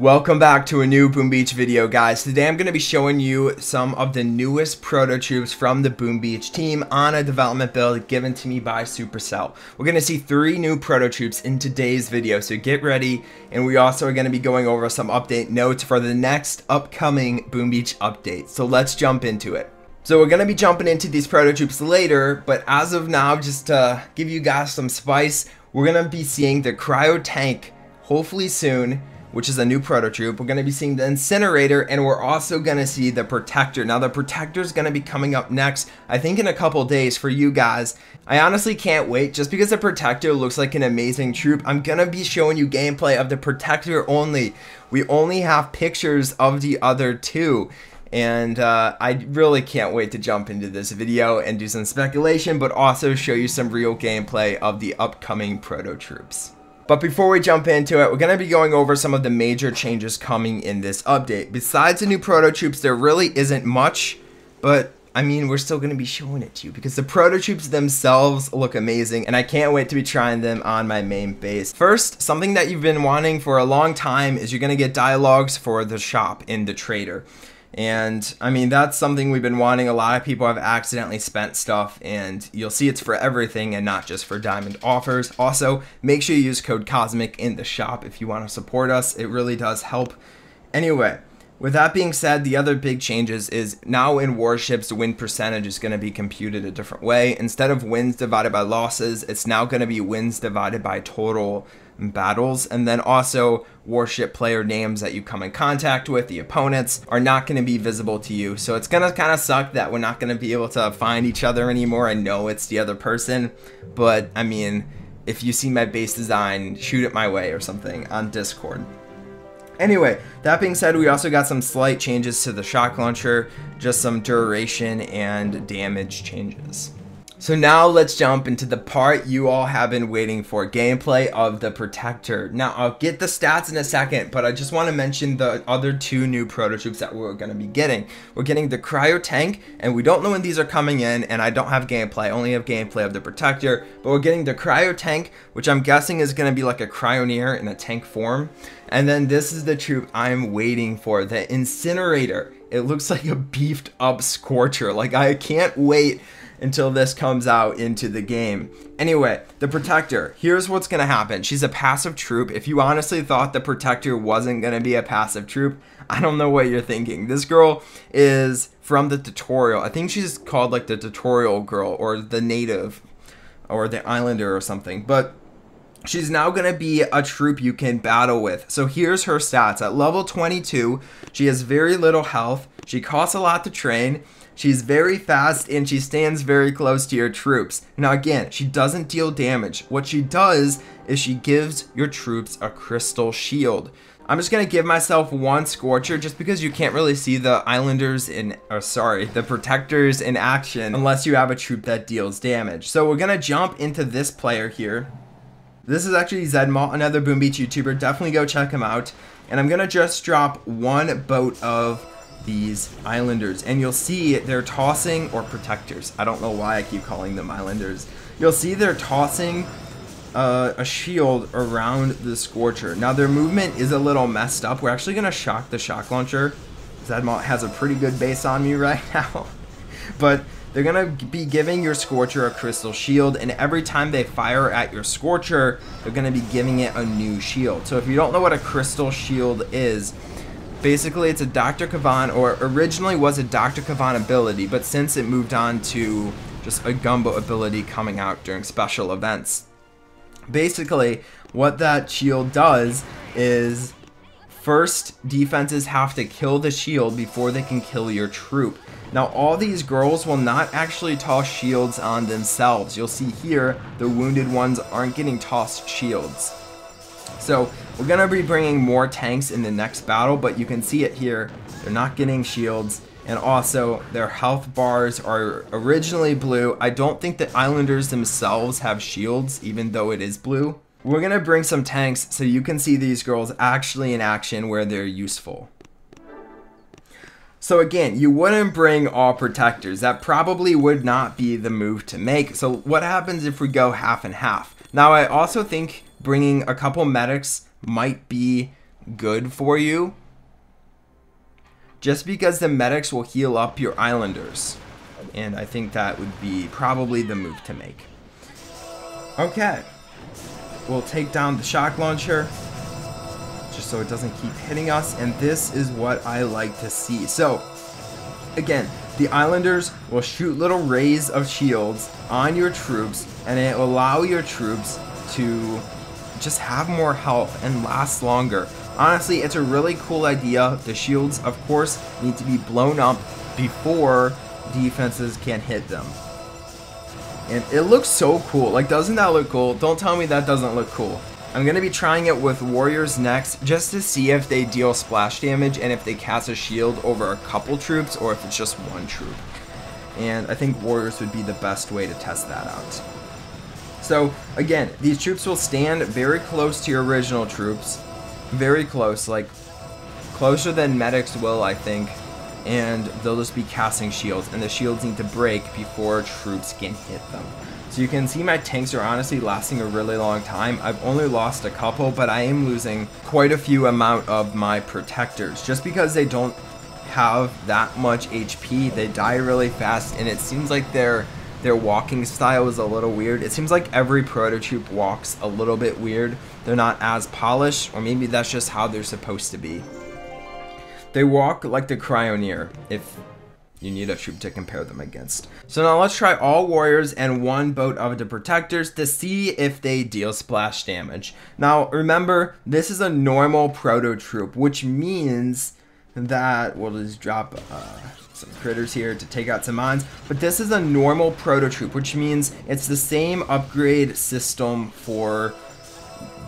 Welcome back to a new Boom Beach video guys. Today I'm going to be showing you some of the newest proto troops from the Boom Beach team on a development build given to me by Supercell. We're going to see three new proto troops in today's video so get ready and we also are going to be going over some update notes for the next upcoming Boom Beach update. So let's jump into it. So we're going to be jumping into these proto troops later but as of now just to give you guys some spice we're going to be seeing the cryo tank hopefully soon which is a new proto troop. We're going to be seeing the Incinerator, and we're also going to see the Protector. Now, the Protector is going to be coming up next, I think in a couple days for you guys. I honestly can't wait, just because the Protector looks like an amazing troop. I'm going to be showing you gameplay of the Protector only. We only have pictures of the other two. And uh, I really can't wait to jump into this video and do some speculation, but also show you some real gameplay of the upcoming proto troops. But before we jump into it, we're going to be going over some of the major changes coming in this update. Besides the new proto troops, there really isn't much, but I mean, we're still going to be showing it to you because the proto troops themselves look amazing and I can't wait to be trying them on my main base. First, something that you've been wanting for a long time is you're going to get dialogues for the shop in the trader. And I mean, that's something we've been wanting. A lot of people have accidentally spent stuff, and you'll see it's for everything and not just for diamond offers. Also, make sure you use code COSMIC in the shop if you want to support us. It really does help. Anyway, with that being said, the other big changes is now in warships, the win percentage is going to be computed a different way. Instead of wins divided by losses, it's now going to be wins divided by total battles. And then also warship player names that you come in contact with, the opponents, are not going to be visible to you. So it's going to kind of suck that we're not going to be able to find each other anymore I know it's the other person. But I mean, if you see my base design, shoot it my way or something on Discord. Anyway, that being said, we also got some slight changes to the shock launcher, just some duration and damage changes. So now let's jump into the part you all have been waiting for, gameplay of the Protector. Now I'll get the stats in a second, but I just want to mention the other two new prototypes that we're going to be getting. We're getting the Cryo Tank, and we don't know when these are coming in, and I don't have gameplay, I only have gameplay of the Protector, but we're getting the Cryo Tank, which I'm guessing is going to be like a Cryoneer in a tank form. And then this is the troop I'm waiting for, the Incinerator. It looks like a beefed up Scorcher, like I can't wait until this comes out into the game. Anyway, the Protector. Here's what's going to happen. She's a passive troop. If you honestly thought the Protector wasn't going to be a passive troop, I don't know what you're thinking. This girl is from the tutorial. I think she's called like the tutorial girl or the native or the islander or something. But she's now going to be a troop you can battle with. So here's her stats. At level 22, she has very little health. She costs a lot to train. She's very fast and she stands very close to your troops. Now again, she doesn't deal damage. What she does is she gives your troops a crystal shield. I'm just gonna give myself one Scorcher just because you can't really see the Islanders in, or sorry, the Protectors in action unless you have a troop that deals damage. So we're gonna jump into this player here. This is actually Zedmalt, another Boom Beach YouTuber. Definitely go check him out. And I'm gonna just drop one boat of these islanders and you'll see they're tossing or protectors. I don't know why I keep calling them islanders. You'll see they're tossing uh, a shield around the Scorcher. Now their movement is a little messed up. We're actually gonna shock the shock launcher. Zedmalt has a pretty good base on me right now. But they're gonna be giving your Scorcher a crystal shield and every time they fire at your Scorcher they're gonna be giving it a new shield. So if you don't know what a crystal shield is Basically, it's a Dr. Kavan, or originally was a Dr. Kavan ability, but since it moved on to just a Gunboat ability coming out during special events. Basically, what that shield does is first defenses have to kill the shield before they can kill your troop. Now all these girls will not actually toss shields on themselves. You'll see here the wounded ones aren't getting tossed shields. So we're going to be bringing more tanks in the next battle, but you can see it here. They're not getting shields. And also, their health bars are originally blue. I don't think the Islanders themselves have shields, even though it is blue. We're going to bring some tanks so you can see these girls actually in action where they're useful. So again, you wouldn't bring all protectors. That probably would not be the move to make. So what happens if we go half and half? Now I also think bringing a couple medics might be good for you just because the medics will heal up your islanders. And I think that would be probably the move to make. Okay. We'll take down the shock launcher just so it doesn't keep hitting us. And this is what I like to see. So, again, the Islanders will shoot little rays of shields on your troops and it will allow your troops to just have more health and last longer. Honestly, it's a really cool idea. The shields, of course, need to be blown up before defenses can hit them. And it looks so cool. Like, doesn't that look cool? Don't tell me that doesn't look cool. I'm going to be trying it with Warriors next, just to see if they deal splash damage and if they cast a shield over a couple troops or if it's just one troop. And I think Warriors would be the best way to test that out. So, again, these troops will stand very close to your original troops. Very close, like closer than medics will, I think. And they'll just be casting shields, and the shields need to break before troops can hit them. So you can see my tanks are honestly lasting a really long time. I've only lost a couple, but I am losing quite a few amount of my protectors. Just because they don't have that much HP, they die really fast, and it seems like their their walking style is a little weird. It seems like every prototype walks a little bit weird. They're not as polished, or maybe that's just how they're supposed to be. They walk like the Cryoneer, if you need a troop to compare them against. So now let's try all warriors and one boat of the protectors to see if they deal splash damage. Now remember, this is a normal proto troop, which means that we'll just drop uh, some critters here to take out some mines. But this is a normal proto troop, which means it's the same upgrade system for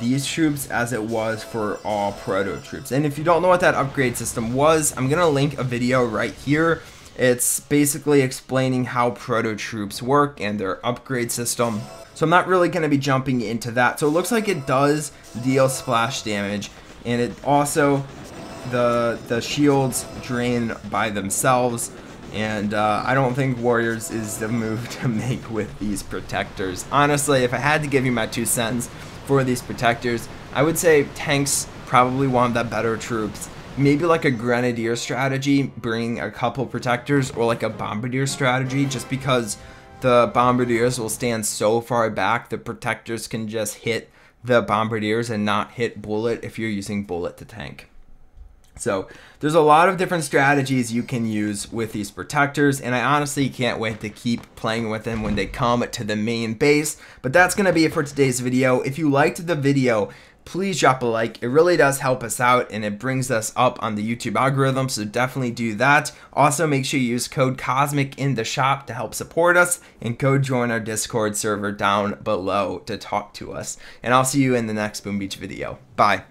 these troops as it was for all proto troops. And if you don't know what that upgrade system was, I'm going to link a video right here it's basically explaining how proto troops work and their upgrade system. So I'm not really going to be jumping into that. So it looks like it does deal splash damage and it also the the shields drain by themselves and uh, I don't think Warriors is the move to make with these protectors. Honestly, if I had to give you my two cents for these protectors, I would say tanks probably of the better troops maybe like a grenadier strategy, bring a couple protectors, or like a bombardier strategy, just because the bombardiers will stand so far back, the protectors can just hit the bombardiers and not hit Bullit if you're using Bullit to tank. So there's a lot of different strategies you can use with these protectors and I honestly can't wait to keep playing with them when they come to the main base. But that's going to be it for today's video. If you liked the video, please drop a like. It really does help us out and it brings us up on the YouTube algorithm, so definitely do that. Also, make sure you use code COSMIC in the shop to help support us and go join our Discord server down below to talk to us. And I'll see you in the next Boom Beach video. Bye.